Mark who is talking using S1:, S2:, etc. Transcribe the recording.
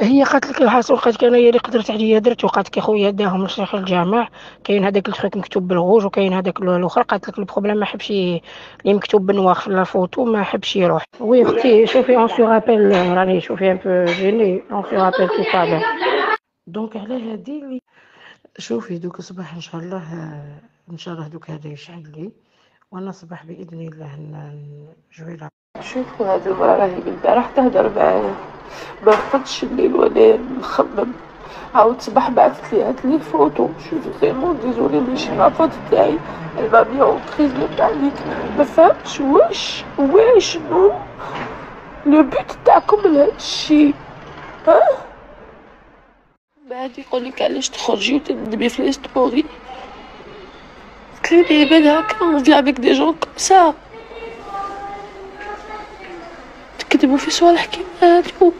S1: هي قالت لك الحاصل قالت لك أنا هي اللي قدرت عليا درت وقالت لك خويا داهم لشيخ الجامع كاين هذاك التخيك مكتوب بالغوج وكاين هذاك الآخر قالت لك البروبليم ما حبش ي- اللي مكتوب بالنواخ في الفوتو ما حبش يروح. وي أختي شوفي اون سو رابيل راني شوفي ان بو جيني اون سو رابيل تو سا دونك على هادي اللي شوفي دوك صباح ان شاء الله ان شاء الله دوك هذا يشعل لي وأنا صباح باذن الله ن- جويله
S2: شوفوا هذه المرة راهي تهدر معايا ما رقدتش الليل وأنا نخمم عاود صباح بعثت لي هات لي فوتو. شوفي فريمون ديزولي ماشي مع فوت تاعي الما مي اون كريز من بعديك ما فهمتش واش واش شنو لو بوت تاعكم من هاد الشي ها بعد يقولك علاش تخرجي وتندمي في لي ستوري قلت لي بان هكا vit avec des gens تكذبوا في صوالح كيما هادو